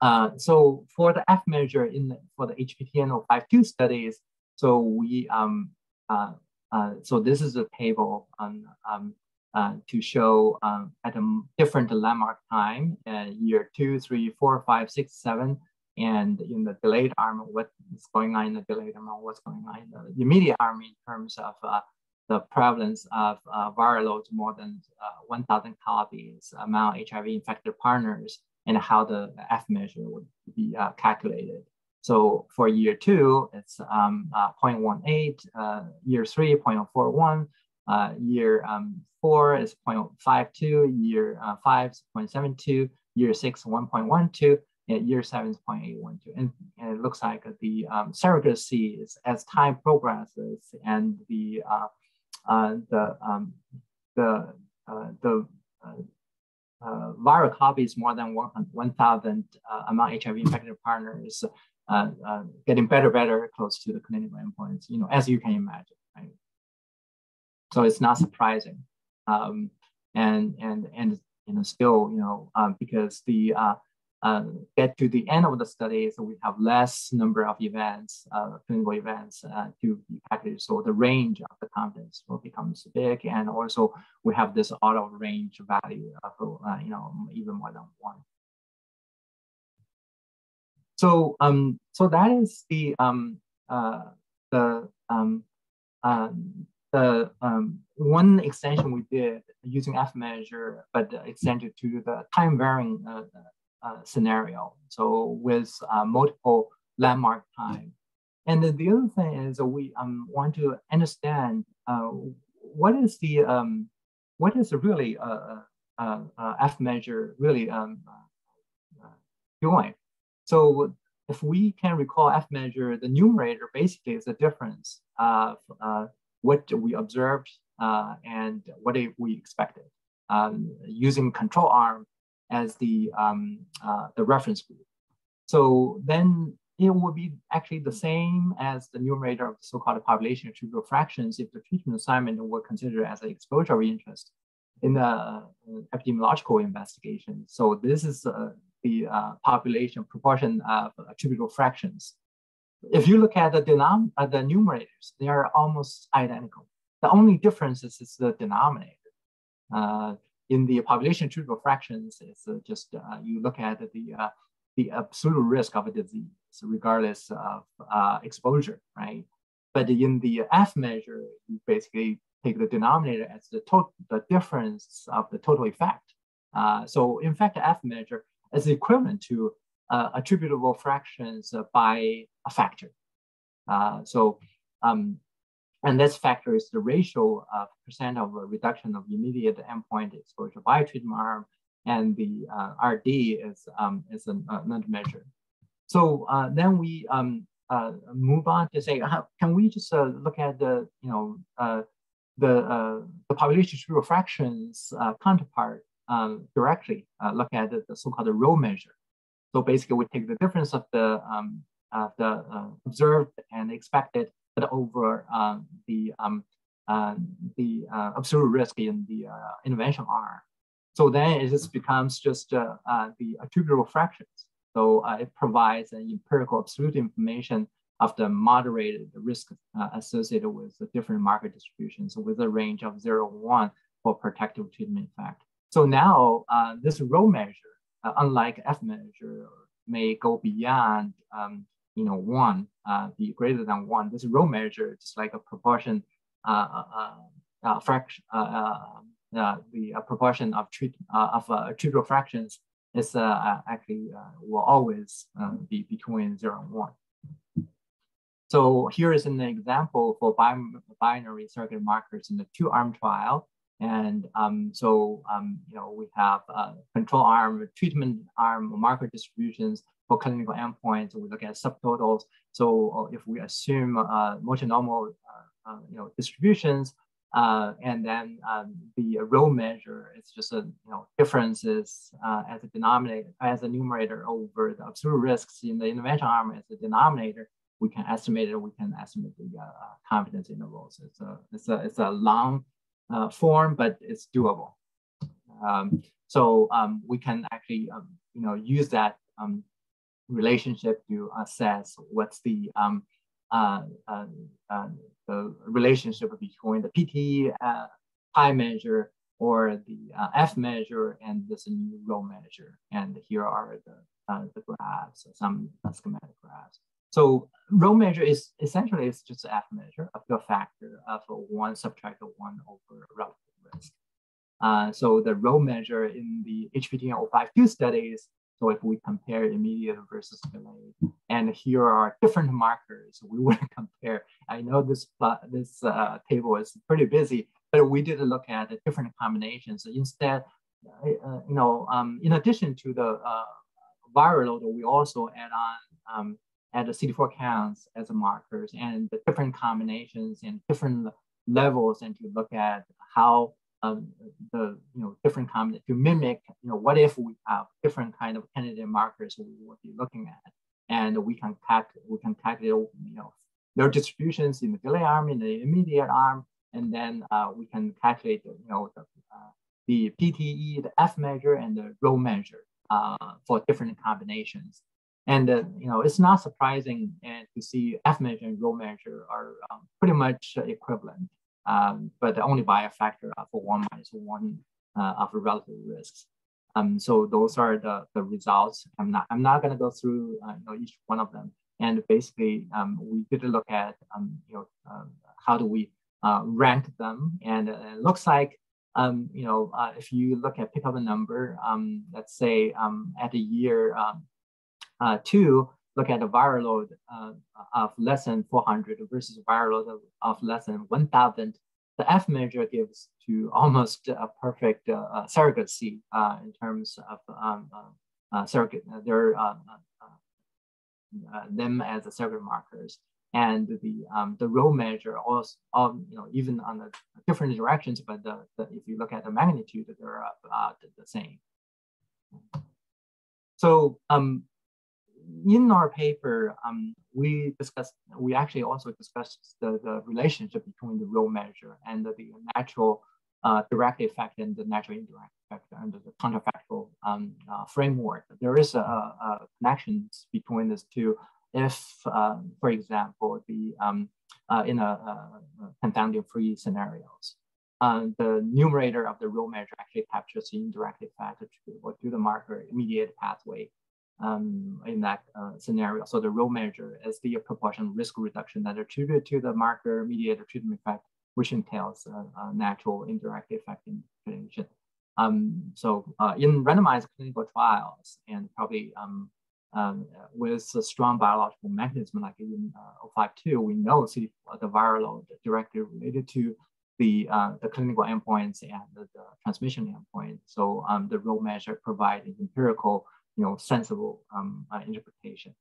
Uh, so for the F measure in the, for the HPTN 052 studies, so we um, uh, uh, so this is a table on, um, uh, to show um, at a different landmark time, uh, year two, three, four, five, six, seven, and in the delayed arm, what is going on in the delayed arm, what's going on in the immediate arm in terms of uh, the prevalence of viral loads more than 1,000 copies among HIV infected partners and how the F measure would be uh, calculated. So for year two, it's um, uh, 0.18, uh, year three, 0.41, uh, year um, four is 0.52, year uh, five is 0.72, year six, 1.12, and year seven is 0.812. And, and it looks like the um, surrogacy is as time progresses and the, uh, the, um, the, the uh, viral copies more than 1,000 uh, among HIV infected partners, uh, uh, getting better, better close to the clinical endpoints, you know, as you can imagine? So it's not surprising. Um, and, and, and, you know, still, you know, um, because the, uh, uh, get to the end of the study, so we have less number of events, uh, clinical events uh, to be packaged. So the range of the confidence will become big, and also we have this auto range value of uh, you know even more than one. So um, so that is the um, uh, the um, um, the um, one extension we did using F measure, but extended to the time varying uh, uh, scenario. So with uh, multiple landmark time. And the other thing is we um, want to understand uh, what is the um, what is really a F measure really um, doing. So if we can recall F measure, the numerator basically is the difference of uh, what we observed uh, and what we expected. Um, using control arm, as the, um, uh, the reference group. So then it would be actually the same as the numerator of the so-called population attributable fractions if the treatment assignment were considered as an exposure of interest in the uh, epidemiological investigation. So this is uh, the uh, population proportion of attributable fractions. If you look at the denom uh, the numerators, they are almost identical. The only difference is, is the denominator. Uh, in the population attributable fractions, it's uh, just uh, you look at the uh, the absolute risk of a disease, regardless of exposure, right? But in the F measure, you basically take the denominator as the total, the difference of the total effect. Uh, so in fact, the F measure is equivalent to uh, attributable fractions by a factor. so um, and this factor is the ratio of percent of reduction of immediate endpoint exposure by treatment arm, and the uh, RD is, um, is an, another measure. So uh, then we um, uh, move on to say, how, can we just uh, look at the, you know, uh, the, uh, the population attributable fractions counterpart um, directly, look at the, the so-called rho measure. So basically we take the difference of the, um, the observed and expected but over um, the um, uh, the uh, absolute risk in the uh, intervention arm. So then it just becomes just uh, uh, the attributable fractions. So uh, it provides an empirical absolute information of the moderated risk associated with the different market distributions with a range of zero one for protective treatment effect. So now this rho measure, unlike F measure, may go beyond um, you know, one, uh, be greater than one. This rho measure, just like a proportion, uh, uh, uh, uh fraction, uh, the proportion of treat of attributable fractions is actually will always be between zero and one. So here is an example for binary surrogate markers in the two-arm trial. And um, so, um, you know, we have uh, control arm, treatment arm marker distributions for clinical endpoints, we look at subtotals. So if we assume uh, multinomial uh, uh, you know, distributions, uh, and then um, the rho measure it's just a you know differences uh, as a denominator as a numerator over the absolute risks in the intervention arm as a denominator. We can estimate it. We can estimate the uh, confidence intervals. It's a it's a it's a long uh, form, but it's doable. Um, so um, we can actually um, you know use that um, relationship to assess what's the um, uh, uh, uh, the relationship between the PT uh, pi measure or the uh, F measure and this new rho measure. And here are the, uh, the graphs, some schematic graphs. So rho measure is essentially it's just F measure of the factor of one subtracted one over relative risk. Uh, so the rho measure in the HPTN 052 studies so if we compare immediate versus delayed, and here are different markers we *laughs* would compare. I know this this uh, table is pretty busy, but we did look at different combinations. Instead, uh, you know, um, in addition to the uh, viral load, we also add on um, add the CD4 counts as markers and the different combinations and different levels, and to look at how um, the you know different comment to mimic you know what if we have different kind of candidate markers we will be looking at. And we can calculate we can calculate you know their distributions in the delay arm in the immediate arm and then uh, we can calculate you know the, uh, the PTE the F measure and the rho measure uh, for different combinations and uh, you know it's not surprising uh, to see F measure and rho measure are um, pretty much equivalent um, but only by a factor of one minus one uh, of relative risks. Um, so those are the, the results. I'm not I'm not going to go through uh, you know, each one of them. And basically, um, we did look at um, you know um, how do we uh, rank them, and it looks like you know uh, if you look at pick up a number, um, let's say at a year uh, two, look at the viral load uh, of less than 400 versus viral load of, less than 1000, the F measure gives to *laughs* almost a perfect uh, uh surrogacy uh, in terms of um, uh, surrogate, their, them as a surrogate markers. And the um, the rho measure also, you know, even on the different directions, but the, the, if you look at the magnitude, they're about the same. So um, in our paper, um, we discussed, we actually also discussed the, the relationship between the rho measure and the, the natural uh, direct effect and the natural indirect effect under the counterfactual um, uh, framework. There is a, a, connections between these two. If, uh, for example, the um, uh, in a, a confounding free scenarios, uh, the numerator of the rho measure actually captures the indirect effect to, to the marker immediate pathway um, in that uh, scenario. So the rho measure is the proportion risk reduction that attributed to the marker mediated treatment effect, which entails a, a natural indirect effect in prediction. Um, so uh, in randomized clinical trials and probably um, um, with a strong biological mechanism like in uh, 052, we know CD, the viral load directly related to the, uh, the clinical endpoints and the, the transmission endpoint. So um, the rho measure provides an empirical you know, sensible um, uh, interpretation.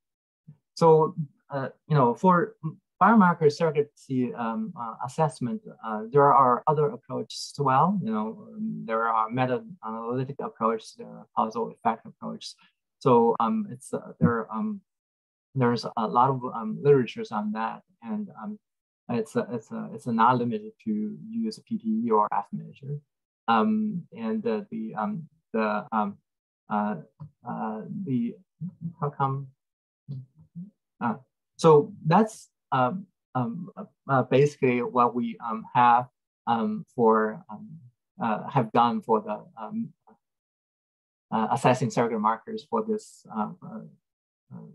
So, uh, you know, for biomarker surrogacy um, uh, assessment, uh, there are other approaches as well. You know, um, there are meta-analytic approaches, there are causal effect approaches. So um, it's uh, there. Um, there's a lot of um, literatures on that, and um, it's a, it's a, it's a not limited to use a PTE or F measure. Um, and uh, the um, the um, uh, uh, the how come? Uh, so that's um, um, uh, basically what we um, have um, for um, uh, have done for the um, uh, assessing surrogate markers for this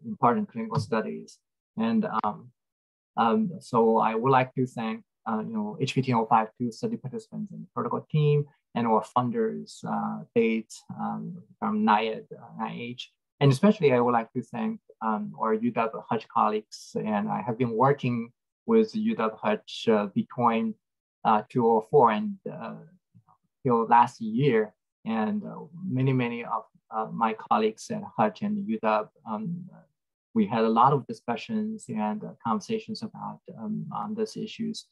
important clinical studies. And um, so I would like to thank you know HPTN 052 study participants and the protocol team and our funders, uh, Bates um, from NIAID, uh, NIH. And especially I would like to thank um, our UW Hutch colleagues. And I have been working with UW Hutch uh, between uh, 2004 and uh, till last year. And uh, many, many of uh, my colleagues at Hutch and UW, um, we had a lot of discussions and uh, conversations about um, on these issues.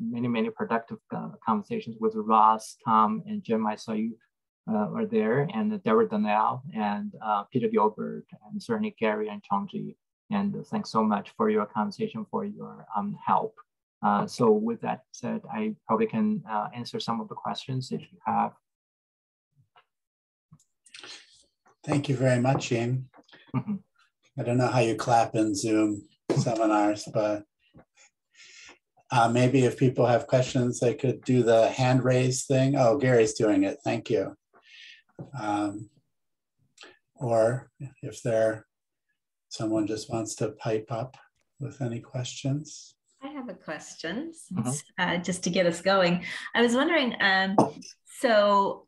Uh, many, many productive conversations with Ross, Tom, and Jim. I saw you were there, and Deborah Donnell, and Peter Gilbert, and certainly Gary and Chongji. And thanks so much for your conversation, for your um, help. Uh, so with that said, I probably can uh, answer some of the questions if you have. Thank you very much, Jim. Mm -hmm. I don't know how you clap in Zoom seminars, but uh, maybe if people have questions, they could do the hand raise thing. Oh, Gary's doing it. Thank you. Um, or if there, someone just wants to pipe up with any questions. I have a question uh-huh. uh, just to get us going. I was wondering, um, so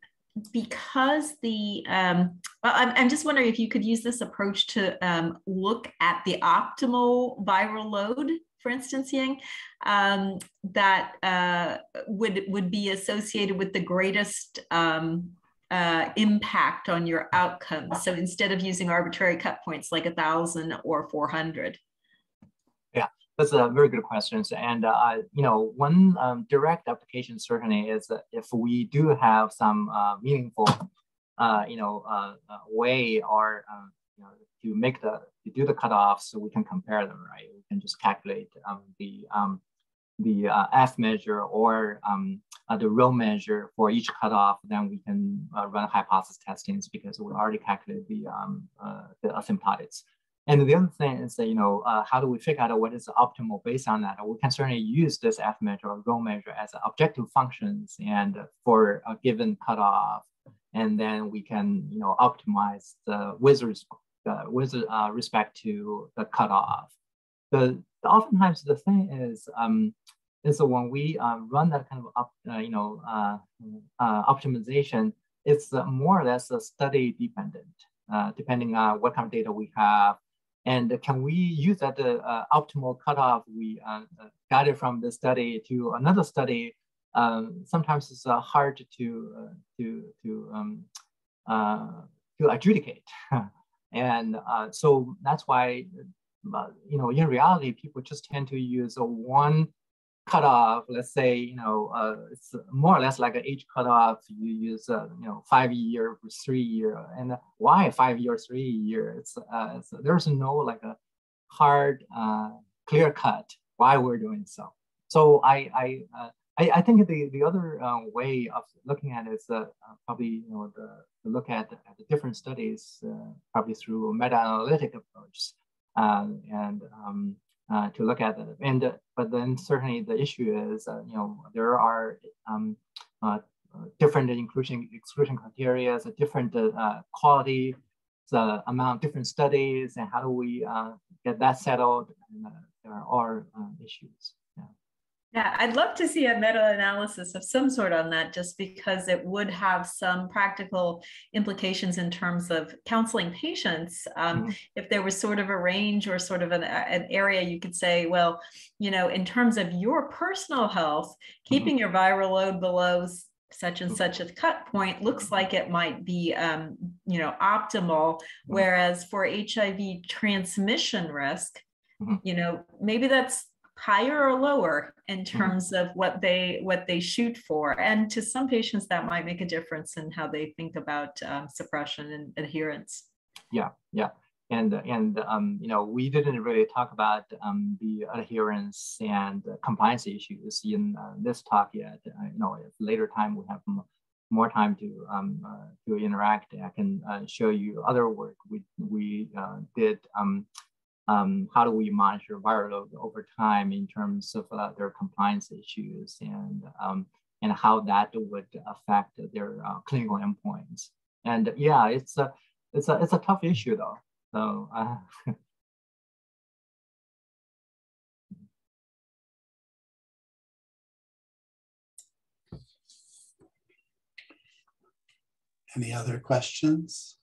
because the, um, well, I'm, I'm just wondering if you could use this approach to um, look at the optimal viral load, for instance, Ying, um, that uh, would, would be associated with the greatest um, uh, impact on your outcomes. So instead of using arbitrary cut points like a thousand or 400. Yeah, That's a very good question. And uh, you know, one um, direct application certainly is if we do have some uh, meaningful, uh, you know, uh, way or you know, to make the to do the cutoffs, so we can compare them, right? We can just calculate um, the um, the uh, F measure or um, the rho measure for each cutoff. Then we can run hypothesis testings because we already calculated the um, the asymptotics. And the other thing is that, you know, uh, how do we figure out what is optimal based on that? We can certainly use this F measure or rho measure as objective functions and for a given cutoff. And then we can, you know, optimize the with, uh, with uh, respect to the cutoff. The, oftentimes the thing is, um, is when we uh, run that kind of, up, uh, you know, uh, optimization, it's more or less a study dependent. Uh, depending on what kind of data we have, and can we use that uh, optimal cutoff we uh, got it from the study to another study? Um, sometimes it's uh, hard to uh, to to um, uh, to adjudicate, *laughs* and uh, so that's why you know in reality people just tend to use a one cutoff, let's say, you know, uh, it's more or less like an age cutoff. You use, uh, you know, five year, three year, and why five year, three year? It's, uh, it's there's no like a hard, uh, clear cut why we're doing so. So I, I, uh, I, I, think the, the other uh, way of looking at it is uh, probably you know the, the look at, at the different studies uh, probably through a meta-analytic approach um, and um, uh, to look at it. And uh, but then certainly the issue is, uh, you know, there are um, uh, different inclusion exclusion criteria, different uh, quality, the amount of different studies, and how do we get that settled? And there are issues. Yeah, I'd love to see a meta-analysis of some sort on that, just because it would have some practical implications in terms of counseling patients. Um, mm-hmm. If there was sort of a range or sort of an, an, area you could say, well, you know, in terms of your personal health, mm-hmm. keeping your viral load below such and such a cut point looks like it might be um, you know optimal mm-hmm. whereas for hiv transmission risk mm-hmm. you know maybe that's higher or lower in mm-hmm. terms of what they what they shoot for. And to some patients that might make a difference in how they think about um, suppression and adherence. Yeah yeah. And and um, you know we didn't really talk about um, the adherence and compliance issues in uh, this talk yet. Uh, you know if later time we have more time to um, uh, to interact. I can uh, show you other work we we uh, did um, how do we monitor viral load over time in terms of uh, their compliance issues and um, and how that would affect their uh, clinical endpoints. And yeah, it's a it's a it's a tough issue though. So. Uh, *laughs* Any other questions?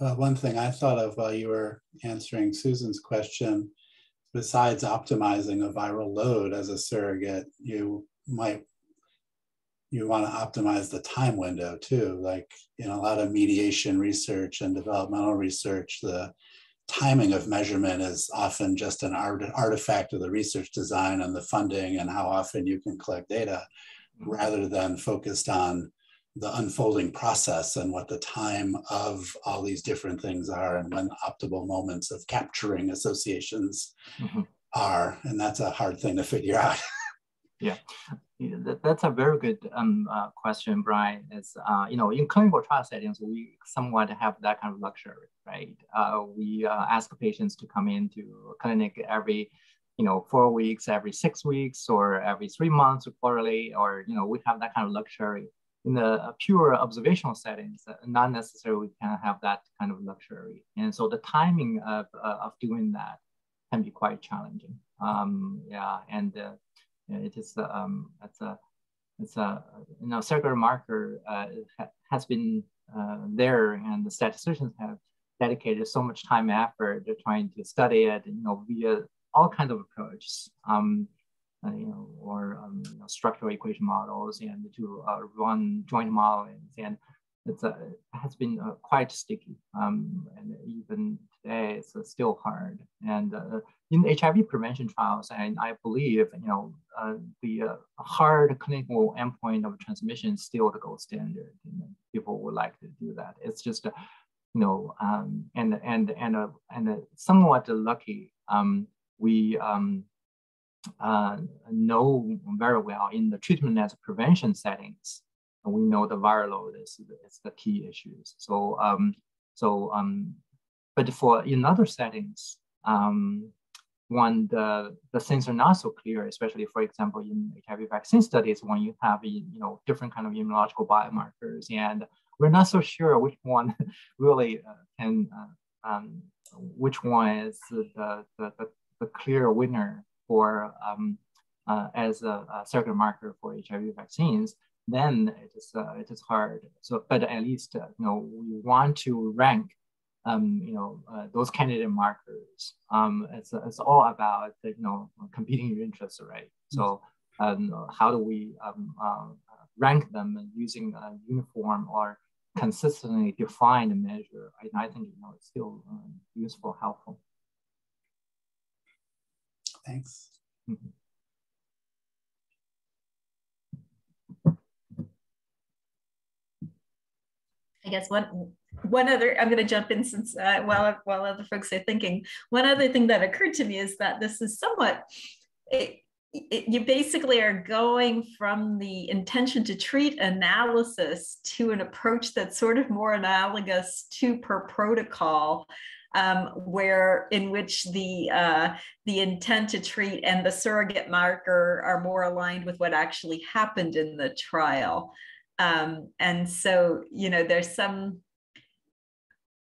Uh, one thing I thought of while you were answering Susan's question, besides optimizing a viral load as a surrogate, you might you want to optimize the time window too. Like in a lot of mediation research and developmental research, the timing of measurement is often just an art, artifact of the research design and the funding and how often you can collect data mm-hmm. rather than focused on the unfolding process and what the time of all these different things are and when optimal moments of capturing associations mm-hmm. are and that's a hard thing to figure out *laughs* yeah that's a very good um, uh, question, Brian. Is uh, you know in clinical trial settings we somewhat have that kind of luxury, right? Uh, we uh, ask patients to come into clinic every you know four weeks, every six weeks, or every three months or quarterly, or you know we have that kind of luxury. In the pure observational settings, uh, not necessarily we can have that kind of luxury, and so the timing of uh, of doing that can be quite challenging. Um, yeah, and it is um, it's a it's a you know surrogate marker uh, has been uh, there, and the statisticians have dedicated so much time and effort to trying to study it, you know, via all kinds of approaches, um, uh, you know, or um, you know, structural equation models, and to uh, run joint modelings, and it has been uh, quite sticky, um, and even today it's uh, still hard. And in HIV prevention trials, and I believe you know uh, the uh, hard clinical endpoint of transmission is still the gold standard. You know, people would like to do that. It's just, uh, you know, um, and and and uh, and somewhat lucky. Um, we um, uh, know very well in the treatment as prevention settings. We know the viral load is, is the key issues. So um, so um, but for in other settings, um, when the, the things are not so clear, especially for example, in HIV vaccine studies, when you have you know different kind of immunological biomarkers, and we're not so sure which one *laughs* really uh, can, uh, um, which one is the, the, the, the clear winner for um, uh, as a, a surrogate marker for HIV vaccines, then it is uh, it is hard. So, but at least uh, you know we want to rank um, you know, uh, those candidate markers. Um, it's, it's all about, you know, competing interests, right? So um, how do we um, uh, rank them using a uniform or consistently defined measure? I, I think, you know, it's still um, useful, helpful. Thanks. I guess one one other i'm going to jump in since uh, while while other folks are thinking one other thing that occurred to me is that this is somewhat it, it, you basically are going from the intention to treat analysis to an approach that's sort of more analogous to per protocol um, where in which the uh, the intent to treat and the surrogate marker are more aligned with what actually happened in the trial um, and so you know there's some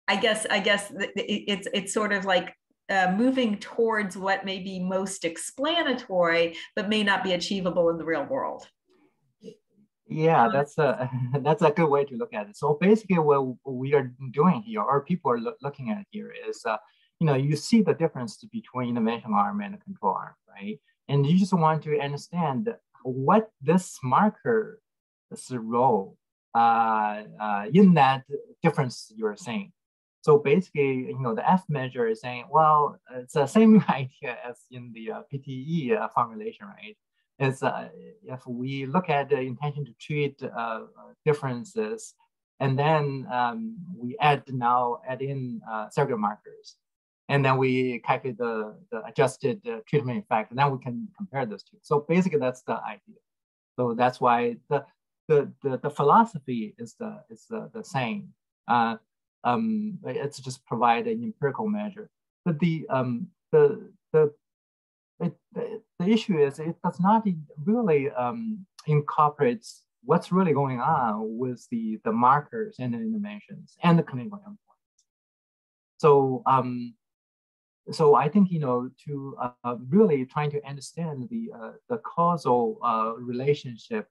I guess I guess it's it's sort of like uh, moving towards what may be most explanatory, but may not be achievable in the real world. Yeah, that's a *laughs* that's a good way to look at it. So basically, what we are doing here, or people are lo looking at here, is uh, you know you see the difference between the intervention arm and the control arm, right? And you just want to understand what this marker, this role uh, uh, in that difference you're saying. So basically, you know, the F measure is saying, well, it's the same *laughs* idea as in the uh, PTE uh, formulation, right? Is uh, if we look at the intention to treat uh, differences, and then um, we add now add in uh, surrogate markers, and then we calculate the, the adjusted uh, treatment effect, and then we can compare those two. So basically, that's the idea. So that's why the the the, the philosophy is the is the, the same. Uh, um, it's just provide an empirical measure. But the um, the the it, the, the issue is it does not really um, incorporates what's really going on with the the markers and the interventions and the clinical endpoints. So um, so I think you know to uh, really trying to understand the uh, the causal uh, relationship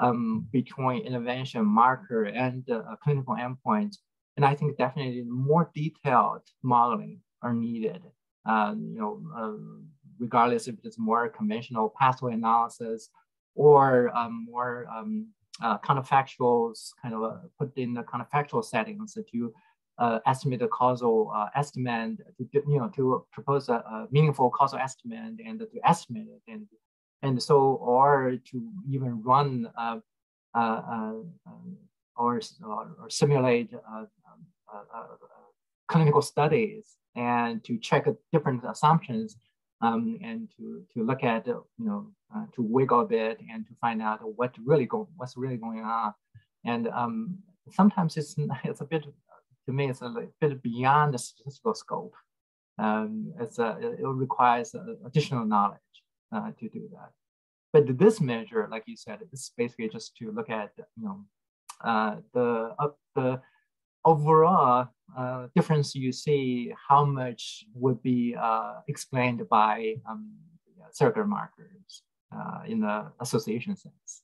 um, between intervention marker and uh, clinical endpoints and I think definitely more detailed modeling are needed. Uh, you know, um, regardless if it's more conventional pathway analysis or um, more um, uh, counterfactuals, kind of uh, put in the counterfactual settings to uh, estimate the causal uh, estimate, to, you know, to propose a, a, meaningful causal estimate and to estimate it, and and so or to even run uh, uh, uh um, or, or, simulate um, clinical studies and to check different assumptions um, and to, to look at, you know, uh, to wiggle a bit and to find out what really go, what's really going on. And um, sometimes it's, *laughs* it's a bit, to me, it's a bit beyond the statistical scope. Um, it's a, it requires additional knowledge uh, to do that. But this measure, like you said, it's basically just to look at, you know, uh, the, uh, the overall uh, difference you see how much would be uh, explained by um, surrogate markers uh, in the association sense.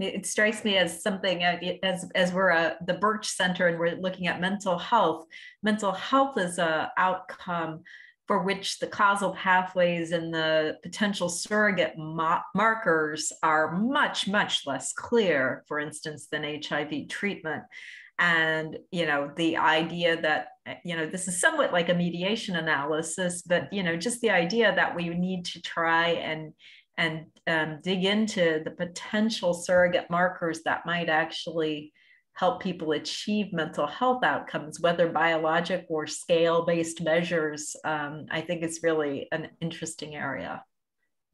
it strikes me as something uh, as as we're a, the Birch Center and we're looking at mental health. Mental health is a outcome for which the causal pathways and the potential surrogate markers are much, much less clear, for instance, than HIV treatment. And, you know, the idea that, you know, this is somewhat like a mediation analysis, but, you know, just the idea that we need to try and and um, dig into the potential surrogate markers that might actually help people achieve mental health outcomes, whether biologic or scale based measures, um, I think is really an interesting area.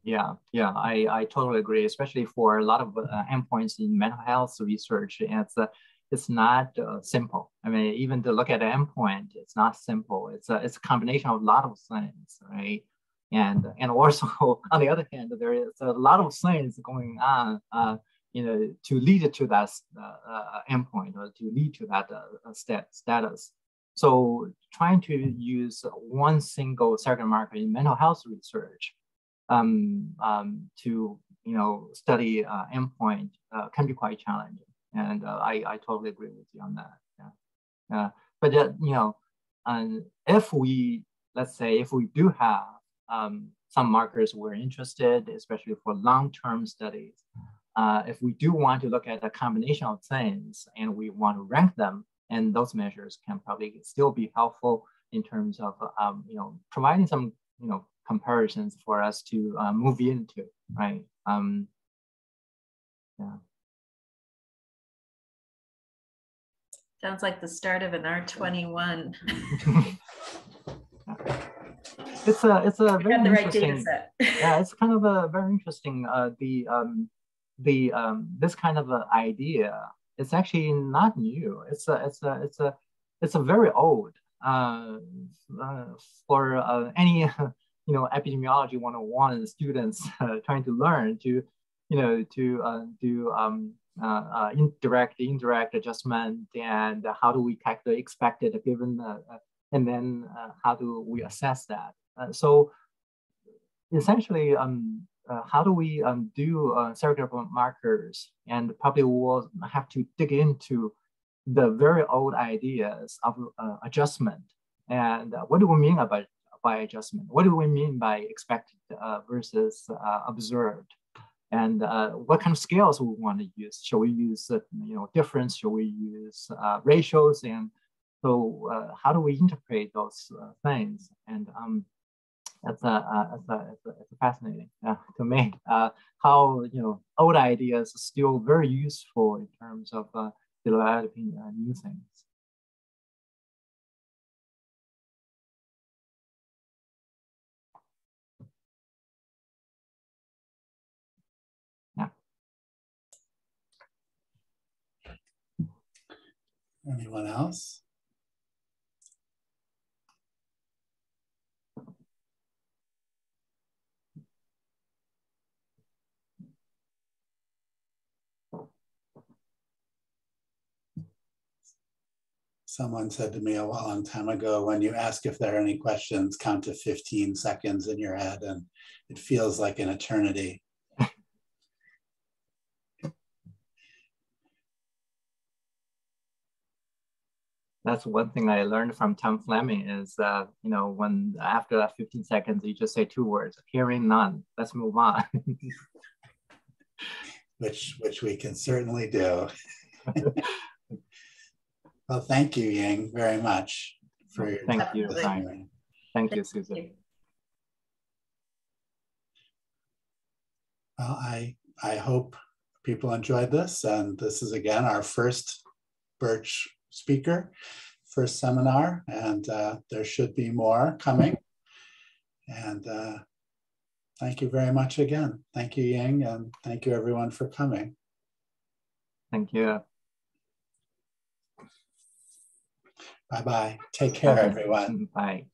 Yeah, yeah, I, I totally agree, especially for a lot of uh, endpoints in mental health research. It's, uh, it's not uh, simple. I mean, even to look at an endpoint, it's not simple. It's a, it's a combination of a lot of things, right? And, and also, *laughs* on the other hand, there is a lot of things going on uh, you know, to lead it to that uh, uh, endpoint or to lead to that uh, stat status. So trying to use one single surrogate marker in mental health research um, um, to, you know, study uh, endpoint uh, can be quite challenging. And uh, I, I totally agree with you on that. Yeah. but, you know, um, if we, let's say, if we do have um, some markers we're interested, especially for long-term studies, uh, if we do want to look at a combination of things and we want to rank them, and those measures can probably still be helpful in terms of um, you know providing some you know comparisons for us to uh, move into, right? Um, yeah. Sounds like the start of an R21. *laughs* it's a it's a very interesting, right yeah, it's kind of a *laughs* very interesting. Uh, the um, the um, this kind of idea is actually not new. It's a it's a it's a it's a very old uh, uh, for uh, any *laughs* you know epidemiology 101 students *laughs* uh, trying to learn to you know to uh, do um, uh, indirect indirect adjustment and how do we calculate expected given and then how do we assess that so essentially um, uh, how do we um, do uh, surrogate markers? And probably we'll have to dig into the very old ideas of uh, adjustment. And uh, what do we mean about by adjustment? What do we mean by expected uh, versus uh, observed? And what kind of scales we want to use? Should we use you know difference? Should we use ratios? And so how do we interpret those things? And um, it's a, uh, it's a, it's a fascinating uh, *laughs* to me uh, how you know old ideas are still very useful in terms of uh, developing uh, new things. Yeah. Anyone else? Someone said to me a long time ago, when you ask if there are any questions, count to 15 seconds in your head and it feels like an eternity. That's one thing I learned from Tom Fleming is that, you know, when after that 15 seconds, you just say two words, hearing none, let's move on. *laughs* which, which we can certainly do. *laughs* well, thank you, Ying, very much for your Thank you, Thank you, Susan. Well, I, I hope people enjoyed this. And this is again our first Birch speaker, first seminar, and uh, there should be more coming. And uh, thank you very much again. Thank you, Ying, and thank you everyone for coming. Thank you. Bye-bye. Take care, everyone. *laughs* Bye.